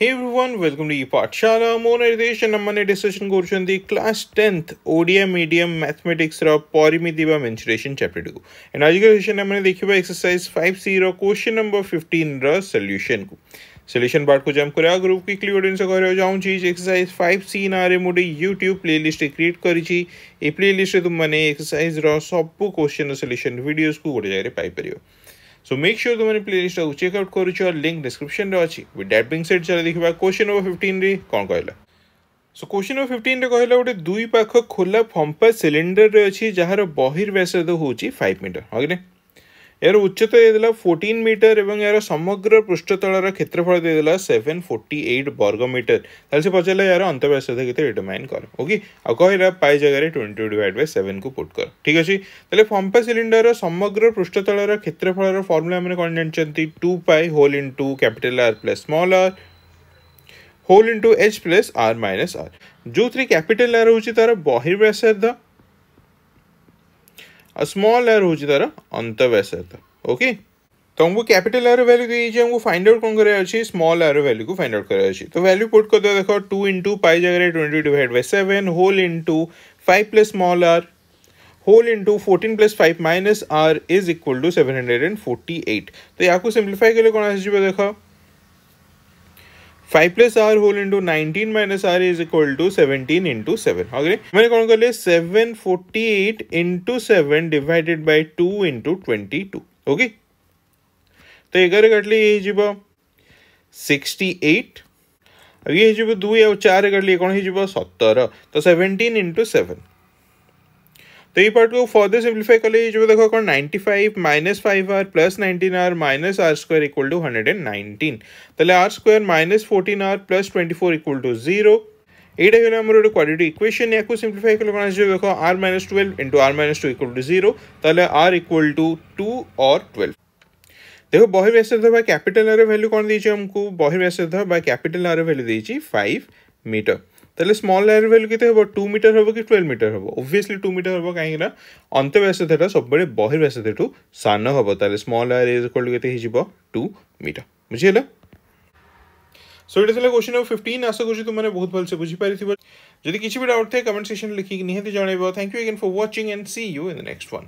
Hey everyone, welcome to ପାଠଶାଳା ମୋ ନିର୍ଦ୍ଦେଶନ ମାନେ discussion କରୁଛନ୍ତି କ୍ଲାସ୍ ଟେନ୍ଥ ଓଡ଼ିଆ ମିଡ଼ିୟମ୍ ମ୍ୟାଥମେଟିକ୍ସର ପରିମିତି ବା ମେନ୍ସୁରେସନ୍ ଚାପ୍ଟରଟିକୁ ଏଣ୍ଡ ଆଜିକା ସେସନ୍ ଆମେ ଦେଖିବା ଏକ୍ସରସାଇଜ୍ ଫାଇଭ୍ ସିର କ୍ୱେଶ୍ଚନ୍ ନମ୍ବର ଫିଫ୍ଟିନ୍ର ସଲ୍ୟୁସନ୍କୁ ସଲ୍ୟୁସନ୍ ପାର୍ଟକୁ ଜମ୍ପ କରିବା ଆଗରୁ କ୍ୱିକଲି ଗୋଟେ ଜିନିଷ କହିବାକୁ ଚାହୁଁଛି ଯେ ଏକ୍ସରସାଇଜ୍ ଫାଇଭ୍ ସି ନାଁରେ ମୁଁ ଗୋଟେ ୟୁଟ୍ୟୁବ୍ ପ୍ଲେଲିଷ୍ଟ କ୍ରିଏଟ୍ କରିଛି ଏ ପ୍ଲେଲିଷ୍ଟରେ ତୁମମାନେ ଏକ୍ସରସାଇଜ୍ର ସବୁ କ୍ୱେଶ୍ଚନ୍ର ସଲ୍ୟୁସନ୍ ଭିଡ଼ିଓସ୍କୁ ଗୋଟେ ଜାଗାରେ ପାଇପାରିବ So make sure ତୁମେ ପ୍ଲେଲିଷ୍ଟ ଟାକୁ ଚେକ୍ଆଉଟ୍ କରୁଛ ଲିଙ୍କ୍ ଡିସ୍କ୍ରିପ୍ସନ୍ରେ ଅଛି ୱିଥ୍ ଡ୍ୟାଟ୍ ବିଙ୍ଗ୍ ସେଟ୍ ଚାଲ ଦେଖିବା କ୍ୱେଶ୍ଚନ୍ ନମ୍ବର ଫିଫ୍ଟିନ୍ରେ କ'ଣ କହିଲା ସୋ କ୍ୱେଶ୍ଚନ୍ ନମ୍ବର ଫିଫ୍ଟିନ୍ରେ କହିଲା ଗୋଟେ ଦୁଇ ପାଖ ଖୋଲା ଫମ୍ପା ସିଲିଣ୍ଡର୍ରେ ଅଛି ଯାହାର ବହିର୍ବ୍ୟାସାର୍ଦ୍ଧ ହେଉଛି ଫାଇଭ୍ ମିଟର ହଁ କି ନାହିଁ ଏହାର ଉଚ୍ଚତା ଦେଇଦେଲା ଫୋର୍ଟିନ୍ ମିଟର ଏବଂ ଏହାର ସମଗ୍ର ପୃଷ୍ଠତଳର କ୍ଷେତ୍ରଫଳ ଦେଇଦେଲା ସେଭେନ୍ ଫୋର୍ଟି ଏଇଟ୍ ବର୍ଗ ମିଟର ତାହେଲେ ସେ ପଚାରିଲା ଏହାର ଅନ୍ତଃବ୍ୟାସତା କେତେ ଡିଟରମାଇନ୍ କର ଓକେ ଆଉ କହିଲା ପାଇ ଜାଗାରେ ଟ୍ୱେଣ୍ଟି ଡିଭାଇଡ୍ ବାଇ ସେଭେନ୍କୁ ପୁଟ୍ କର ଠିକ୍ ଅଛି ତାହେଲେ ଫମ୍ପା ସିଲିଣ୍ଡରର ସମଗ୍ର ପୃଷ୍ଠତଳର କ୍ଷେତ୍ରଫଳର ଫର୍ମୁଲା ଆମେ କ'ଣ ଜାଣିଛନ୍ତି two pi whole into capital R plus small R whole into H plus R minus R যে ক্যাপিটাল আর হচ্ছে তার বহির্ব্যাসার্ধ स्मॉल एरो होता अंतव्यास ओके तो हमको कैपिटल एरो वैल्यू दी हमको फाइंड आउट कौन कर स्मल एरो वैल्यू को फाइंड आउट कर तो वैल्यू पुट कर देख टू इंटू पाई जगह twenty divide by seven whole into five plus small R whole into fourteen plus five minus R is equal to seven hundred and forty eight तो यहाँ simplify कले कौन आस देख? Five plus R whole into nineteen minus R is equal to seventeen into seven हाँ अगले मैंने कौन कर लिया? Seven forty eight into seven divided by two into twenty two, okay? तो एगार काटले ये जीव सिक्सटी एट ये दुई आ चार काटली कौन हो सतर तो सेवेन्टीन इंटू सेवेन। तो ये पार्ट को फर्दर सिंप्लीफाई कले जो देखो कौन ninety five minus five R plus nineteen R minus R square equal to hundred and nineteen तेल R square minus fourteen R plus twenty four equal to zero यहाँ है आमर गोटे क्वाडिट इक्वेसन या सीम्प्लीफाइ कले कौन आसो देख R minus twelve into R minus two equal to zero R equal to two और ट्वेल्व देखो बही व्यासार्ध बा कैपिटाल आर भैल्यू कौन देखिए आमको बही व्यासार्ध बा कैपिटाल आर भैल्यू दे फाइव मीटर তাহলে স্মল ল্যারিভ্যালু কি হব টু মিটার হব কি টুয়েলভ মিটার হব অবভিয়াসলি টু মিটার হব କାହିଁକିନା ଅନ୍ତଃବ୍ୟାସ ଥେଟା ସବୁବେଳେ ବହିର୍ବ୍ୟାସ ଥେଠୁ ସାନ ହବ ତାହେଲେ small R is equal to କେତେ ହେଇଯିବ ଟୁ ମିଟର ବୁଝିହେଲା সো এটা ছিল কোশ্চিন নম্বর ফিফটিন আশা করছি তোমার বহুত ভালসে বুঝিপারি যদি কিছু বি ডাউট থাকে কমেন্ট সেকশন লিখিকি নিহতি জনাইব thank you again for watching and see you in the next one